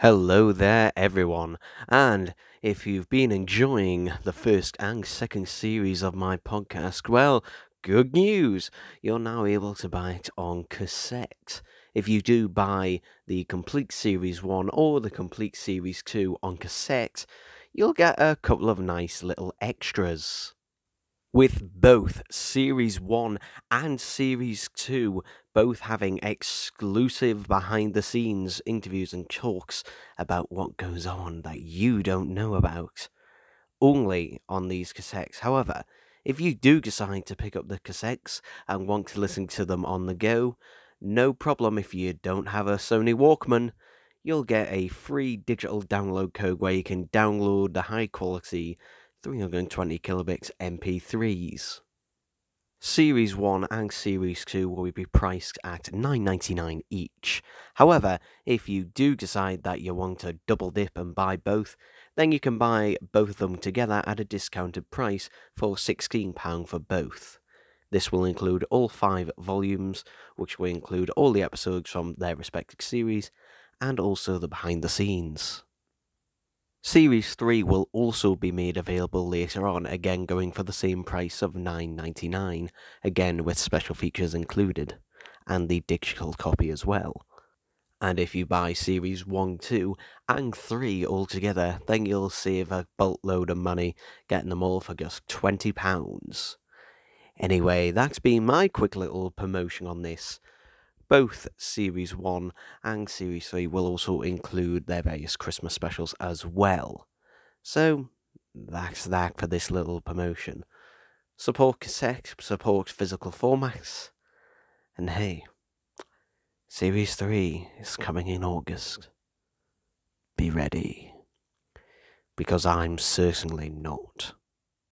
Hello there, everyone. And if you've been enjoying the first and second series of my podcast, well, good news. You're now able to buy it on cassette. If you do buy the complete series 1 or the complete series 2 on cassette, you'll get a couple of nice little extras. With both Series 1 and Series 2 both having exclusive behind the scenes interviews and talks about what goes on that you don't know about. Only on these cassettes. However, if you do decide to pick up the cassettes and want to listen to them on the go, no problem if you don't have a Sony Walkman. You'll get a free digital download code where you can download the high quality 320 kilobits MP3s. Series 1 and Series 2 will be priced at $9.99 each. However, if you do decide that you want to double dip and buy both, then you can buy both of them together at a discounted price for £16 for both. This will include all five volumes, which will include all the episodes from their respective series and also the behind the scenes. Series 3 will also be made available later on, again going for the same price of $9.99, again with special features included, and the digital copy as well. And if you buy Series 1, 2, and 3 altogether, then you'll save a boatload of money getting them all for just £20. Anyway, that's been my quick little promotion on this. Both Series 1 and Series 3 will also include their various Christmas specials as well. So, that's that for this little promotion. Support cassette, support physical formats, and hey, Series 3 is coming in August. Be ready. Because I'm certainly not.